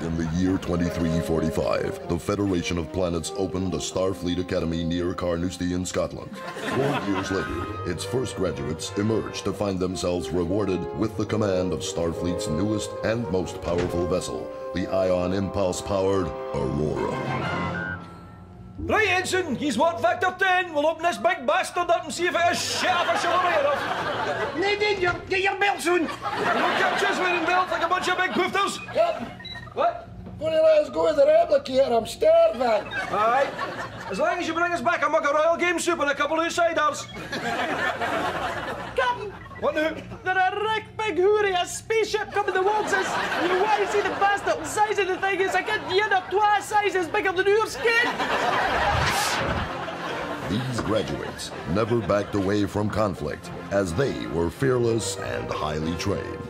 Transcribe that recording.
In the year 2345, the Federation of Planets opened a Starfleet Academy near Carnoustie in Scotland. Four years later, its first graduates emerged to find themselves rewarded with the command of Starfleet's newest and most powerful vessel, the ion impulse powered Aurora. Right, Ensign, he's what Vector 10. We'll open this big bastard up and see if it is shit off a shoulder enough. Nadine, you get your belt soon. No captures wearing belt like a bunch of big poofters. Captain, What? Will you let us go with the replicator? I'm starving. Aye. As long as you bring us back a mug of Royal Game Soup and a couple of ciders. Captain, What now? there's a wreck big hoorie, a spaceship coming towards us. You want to see the bastard? The size of the thing is a good yin of twice sizes bigger than your skin. These graduates never backed away from conflict, as they were fearless and highly trained.